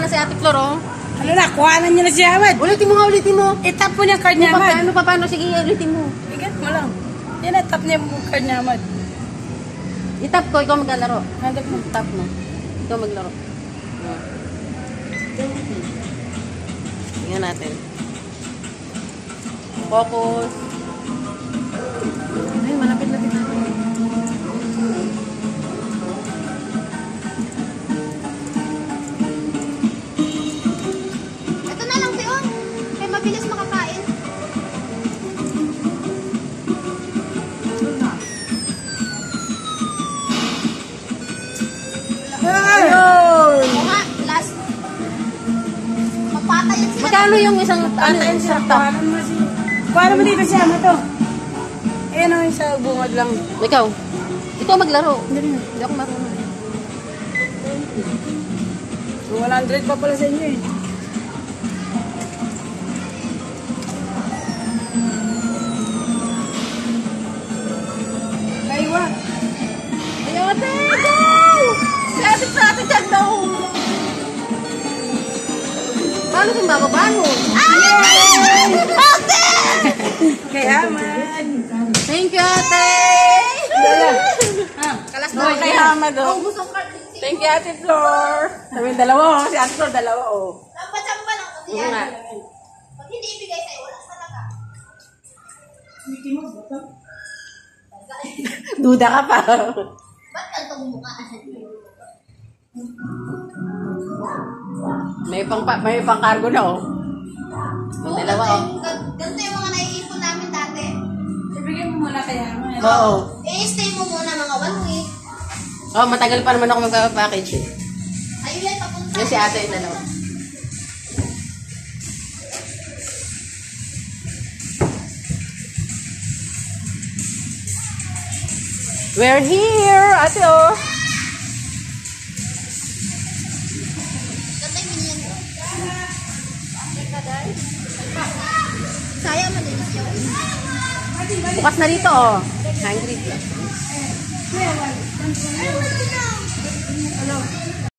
na si Ate Flor, oh. Ano na, kuhanan niya na si Ahmad. Ulitin mo nga, ulitin mo. Itap mo niya card niya, Ano pa, Ahmad. ano pa, paano? Sige, ulitin mo. Igat mo lang. Yan na, tap niya yung card niya, Ahmad. Itap ko, ikaw maglalaro. Hanap mo. Tap mo. Ikaw maglaro. Tingnan natin. Focus. Ayun! Last. Mapatayin sila. Magkano yung isang, ano, siya. isang tap? Kuhanan mo dito si Ahmad, to. Ayan ang isa bungad lang. Ikaw. Ikaw maglaro. Hindi ako marunong. 100 pa pala sa inyo eh. Paano kung bababangon? Ate! Kay Ahmad. Thank you, ate! Kalas mo kay Ahmad oh. Thank you, Ate Flor. Sabi dalawa oh. Si Ate Flor, dalawa oh. Chamba-chamba lang kasi yan. Pag hindi ibigay sa'yo, wala talaga. Duda ka pa. Ba't kantong mukha? May pang may pang cargo na oh. Yung dalawa oh. Gan- Ganito yung mga naiipon namin dati. Ibigay mo muna kay Ahmad. Oo. I-stay mo muna mga one week. Oh, matagal pa naman ako magpa-package eh. Ayun yan, papunta. Yung si ate yung dalawa. We're here, ate oh. Sayang malinis yun. Bukas na dito oh. Hungry. Ano?